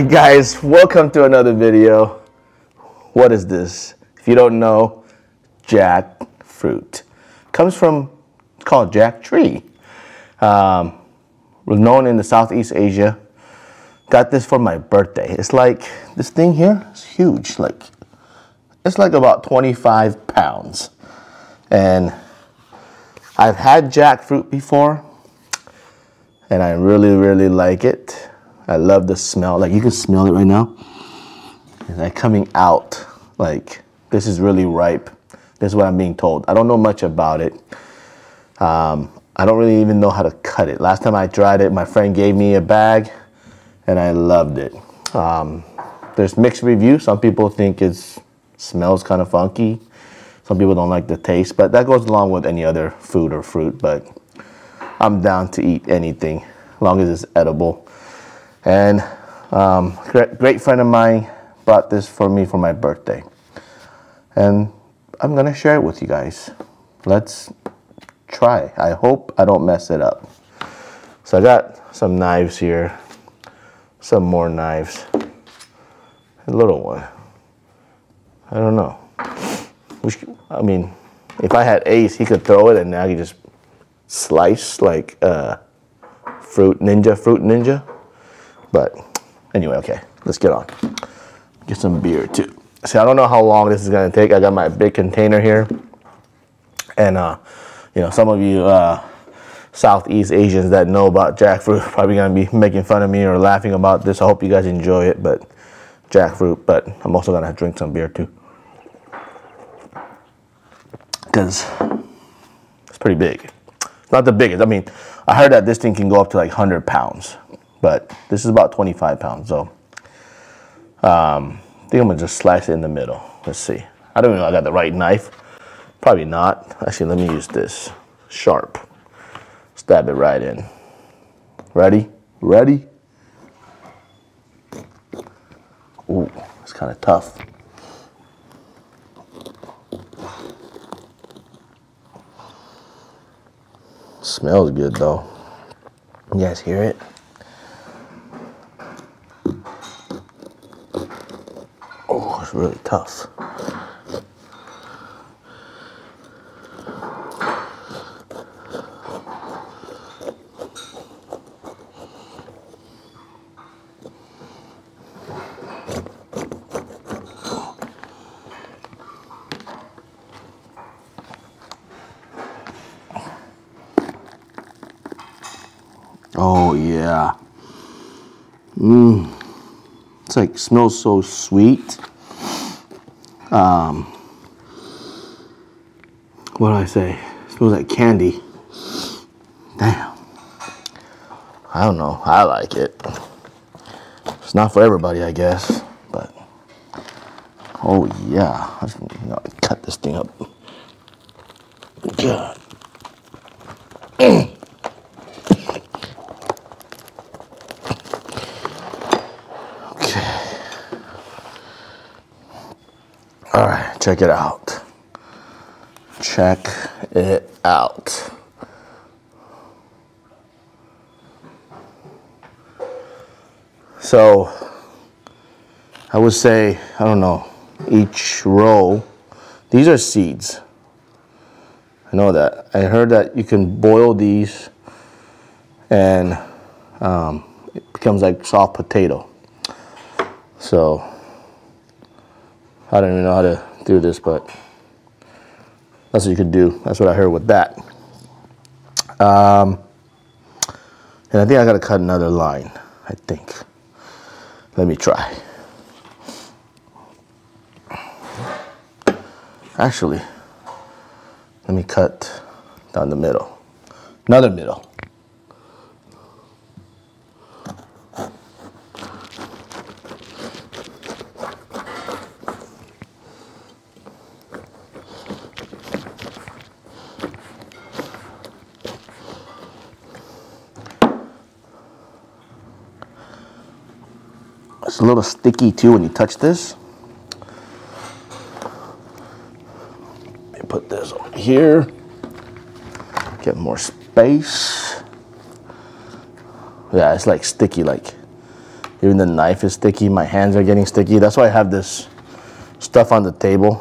right, guys, welcome to another video. What is this? If you don't know, jackfruit comes from it's called jack tree. Um, known in the Southeast Asia. Got this for my birthday. It's like this thing here. It's huge. Like it's like about 25 pounds, and I've had jackfruit before, and I really, really like it. I love the smell. Like you can smell it right now. It's like coming out. Like this is really ripe. This is what I'm being told. I don't know much about it. Um, I don't really even know how to cut it. Last time I tried it, my friend gave me a bag, and I loved it. Um, there's mixed reviews. Some people think it smells kind of funky. Some people don't like the taste, but that goes along with any other food or fruit. But I'm down to eat anything, as long as it's edible. And um, great, great friend of mine bought this for me for my birthday. And I'm gonna share it with you guys. Let's try. I hope I don't mess it up. So I got some knives here, some more knives, a little one. I don't know. I mean, if I had Ace, he could throw it and now could just slice like uh, fruit ninja, fruit ninja. But anyway, okay, let's get on. Get some beer too. See, I don't know how long this is gonna take. I got my big container here. And uh, you know, some of you uh, Southeast Asians that know about jackfruit probably gonna be making fun of me or laughing about this. I hope you guys enjoy it, but jackfruit, but I'm also gonna drink some beer too. Cause it's pretty big. Not the biggest. I mean, I heard that this thing can go up to like 100 pounds but this is about 25 pounds. So um, I think I'm gonna just slice it in the middle. Let's see. I don't even know I got the right knife. Probably not. Actually, let me use this sharp. Stab it right in. Ready? Ready? Ooh, it's kind of tough. Smells good though. You guys hear it? Really tough. Oh yeah. Mmm. It's like smells so sweet um, what do I say? It smells like candy. Damn. I don't know. I like it. It's not for everybody, I guess. But oh yeah, I just you know, cut this thing up. God. All right, check it out. Check it out. So I would say, I don't know, each row, these are seeds. I know that. I heard that you can boil these and um, it becomes like soft potato. So I don't even know how to do this, but that's what you could do. That's what I heard with that. Um, and I think I got to cut another line, I think. Let me try. Actually, let me cut down the middle. Another middle. A little sticky too when you touch this. Put this over here. Get more space. Yeah, it's like sticky, like Even the knife is sticky. My hands are getting sticky. That's why I have this stuff on the table.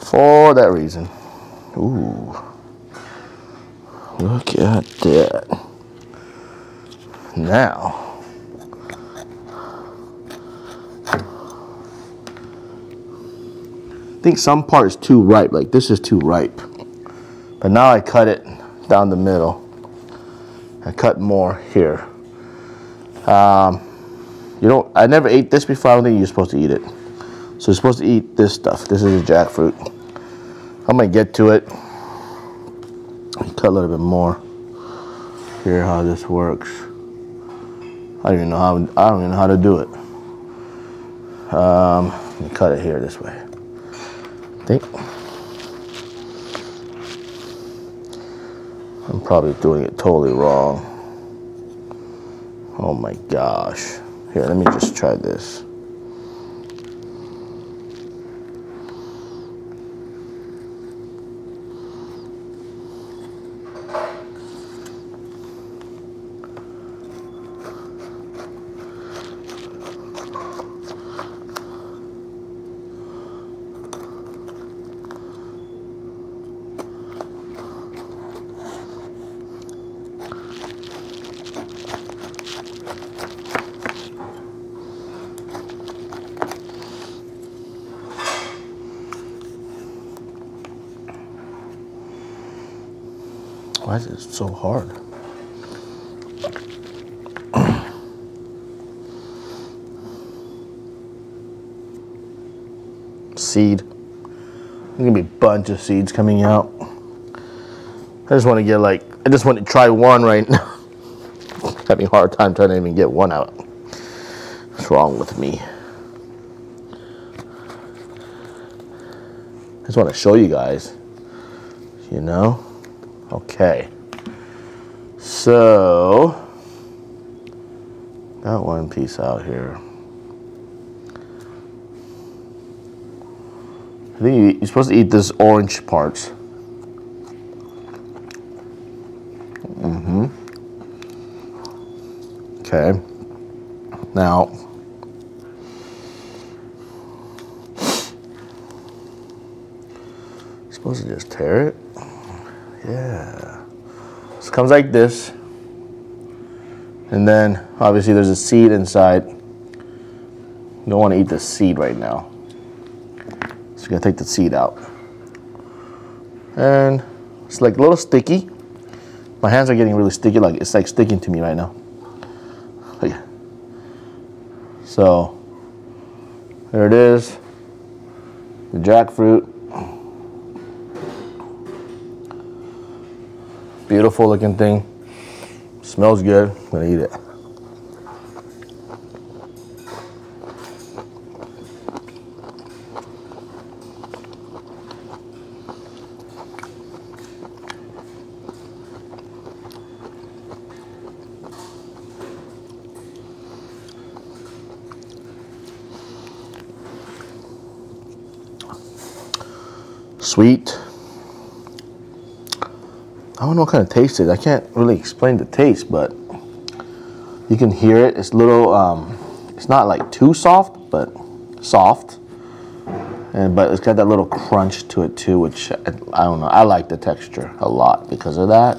For that reason. Ooh. Look at that. Now. I think some part is too ripe. Like this is too ripe. But now I cut it down the middle. I cut more here. Um, you don't, I never ate this before. I don't think you're supposed to eat it. So you're supposed to eat this stuff. This is a jackfruit. I'm gonna get to it. Cut a little bit more. Here how this works. I don't even know how I don't even know how to do it. Um, cut it here this way. I think. I'm probably doing it totally wrong. Oh my gosh. Here, let me just try this. Why is it so hard? Seed. There's gonna be a bunch of seeds coming out. I just want to get like, I just want to try one right now. Having a hard time trying to even get one out. What's wrong with me? I just want to show you guys, you know? Okay. So, got one piece out here. I think you're supposed to eat this orange parts. Mm-hmm. Okay. Now, supposed to just tear it. Yeah. So it comes like this. And then obviously there's a seed inside. You don't want to eat the seed right now. So you gotta take the seed out. And it's like a little sticky. My hands are getting really sticky, like it's like sticking to me right now. So there it is. The jackfruit. Beautiful looking thing. Smells good. I'm gonna eat it. Sweet. I don't know what kind of taste it is. I can't really explain the taste, but you can hear it. It's little, um, it's not like too soft, but soft. And but it's got that little crunch to it too, which I, I don't know. I like the texture a lot because of that.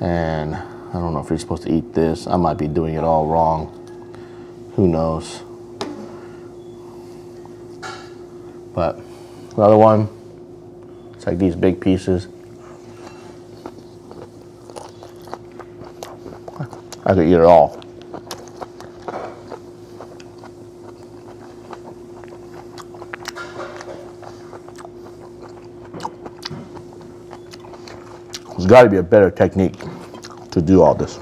And I don't know if you're supposed to eat this. I might be doing it all wrong. Who knows? But the other one, it's like these big pieces. I could eat it all. There's got to be a better technique to do all this.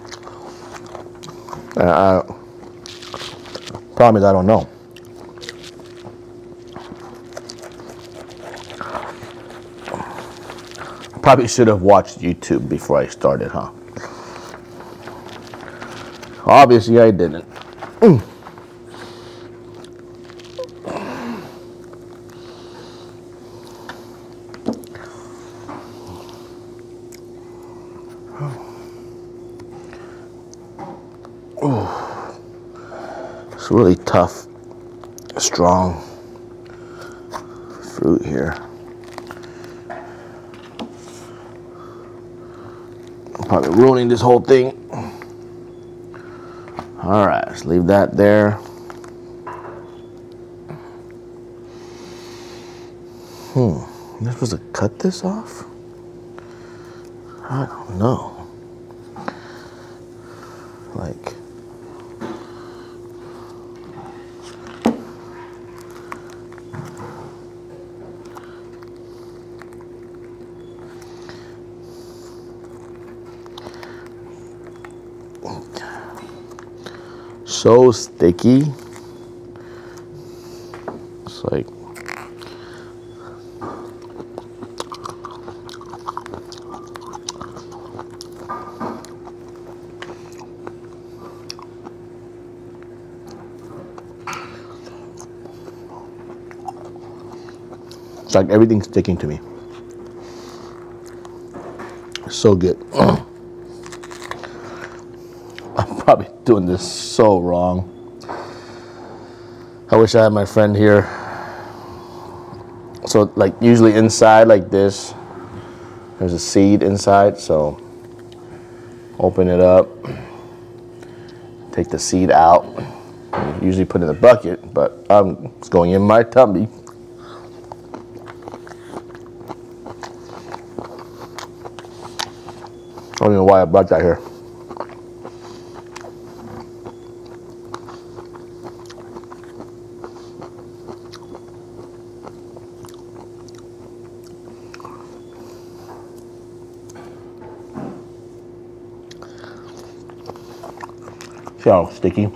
And I, problem is I don't know. probably should have watched YouTube before I started, huh? Obviously, I didn't. It's really tough, strong fruit here. Probably ruining this whole thing. All right, let's leave that there. Hmm, am supposed to cut this off? I don't know. Like, so sticky. It's like It's like everything's sticking to me. So good. I'm probably doing this so wrong. I wish I had my friend here. So like usually inside like this, there's a seed inside. So open it up, take the seed out. Usually put in the bucket, but I'm it's going in my tummy. I don't even know why I brought that here. How sticky?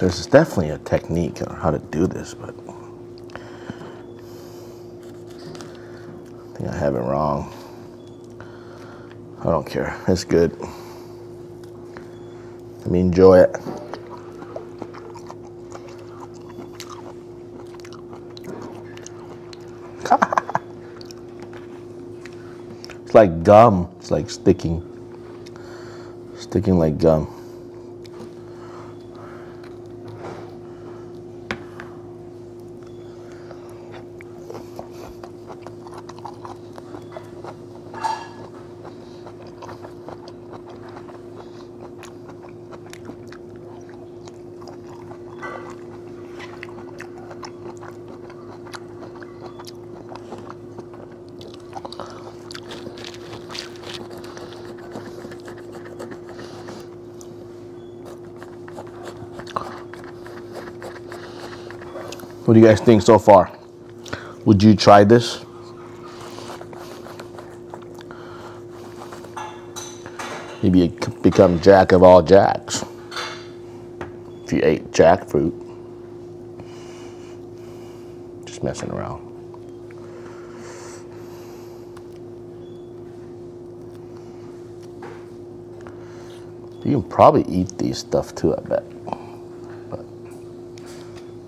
There's definitely a technique on how to do this, but I think I have it wrong. I don't care. It's good. Let me enjoy it. it's like gum. It's like sticking. Sticking like gum. What do you guys think so far? Would you try this? Maybe you become jack of all jacks. If you ate jackfruit. Just messing around. You can probably eat these stuff too, I bet.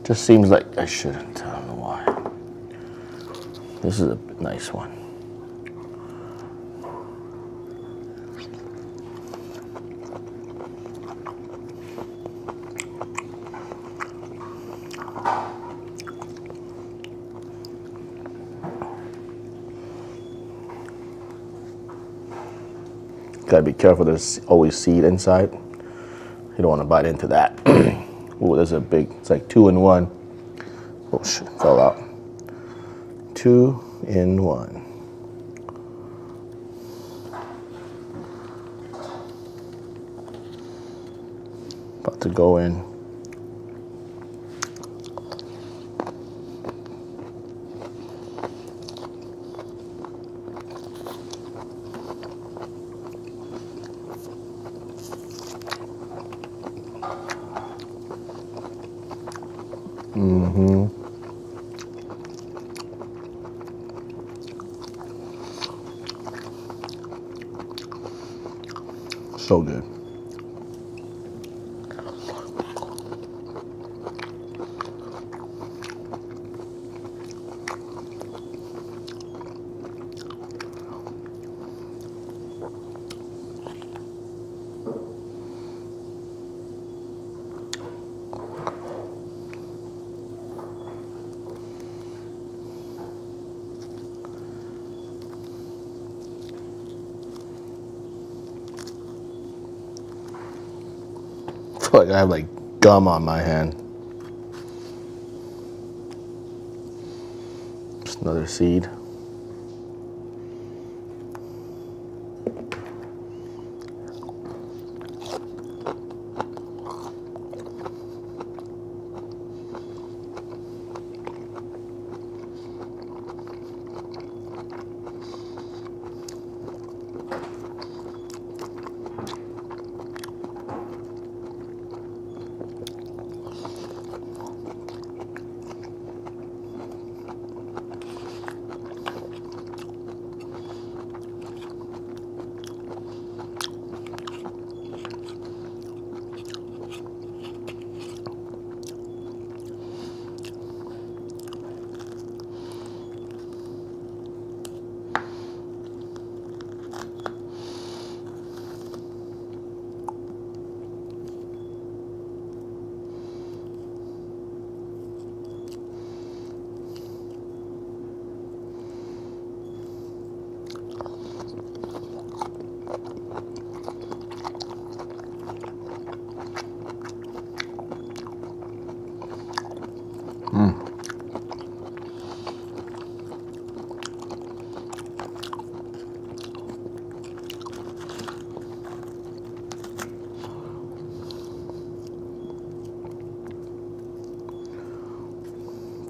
Just seems like I shouldn't. I don't know why. This is a nice one. Gotta be careful, there's always seed inside. You don't want to bite into that. Oh, there's a big, it's like two in one. Oh shit, fell out. Two in one. About to go in. Mm-hmm. So good. feel like I have like gum on my hand. Just another seed.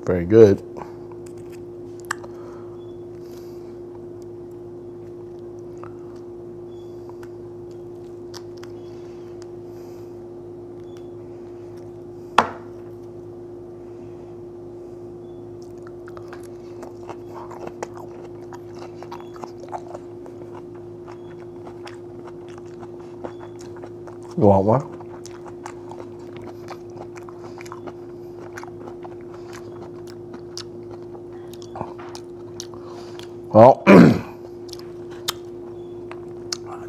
Very good. You want one? Well,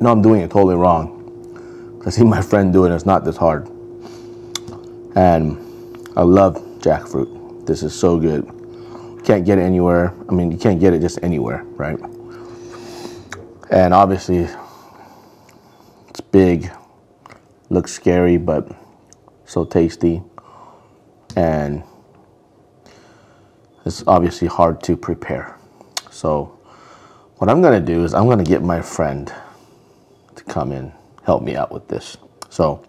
no, I'm doing it totally wrong. I see my friend do it, it's not this hard. And I love jackfruit. This is so good. Can't get it anywhere. I mean, you can't get it just anywhere, right? And obviously, it's big, looks scary, but so tasty. And it's obviously hard to prepare. So what I'm gonna do is I'm gonna get my friend come and help me out with this. So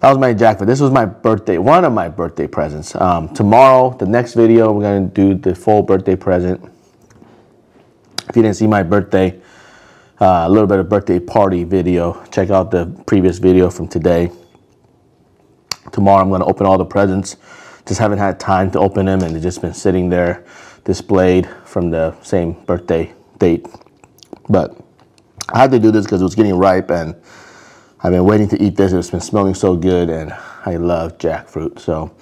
that was my jackfruit. This was my birthday, one of my birthday presents. Um, tomorrow, the next video, we're gonna do the full birthday present. If you didn't see my birthday, uh, a little bit of birthday party video, check out the previous video from today. Tomorrow I'm gonna open all the presents. Just haven't had time to open them and they've just been sitting there displayed from the same birthday date. But I had to do this because it was getting ripe and I've been waiting to eat this. It's been smelling so good and I love jackfruit. So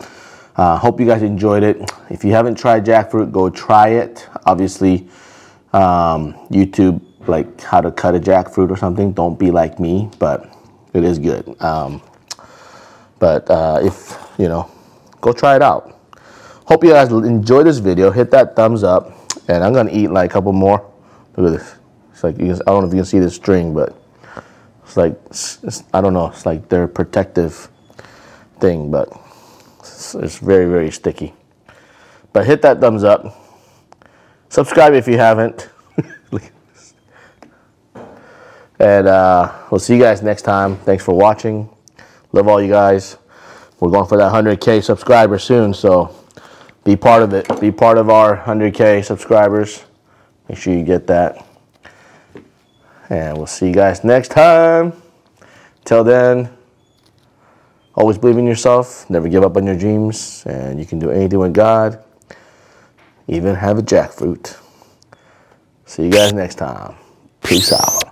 uh, hope you guys enjoyed it. If you haven't tried jackfruit, go try it. Obviously, um, YouTube, like how to cut a jackfruit or something. Don't be like me, but it is good. Um, but uh, if, you know, go try it out. Hope you guys enjoy this video. Hit that thumbs up. And I'm going to eat like a couple more. Look at this. It's like, I don't know if you can see this string, but it's like, it's, I don't know. It's like they're protective. thing, but it's, it's very, very sticky. But hit that thumbs up. Subscribe if you haven't. and uh, we'll see you guys next time. Thanks for watching. Love all you guys. We're going for that 100K subscriber soon, so be part of it. Be part of our 100K subscribers. Make sure you get that. And we'll see you guys next time. Till then, always believe in yourself. Never give up on your dreams. And you can do anything with God. Even have a jackfruit. See you guys next time. Peace out.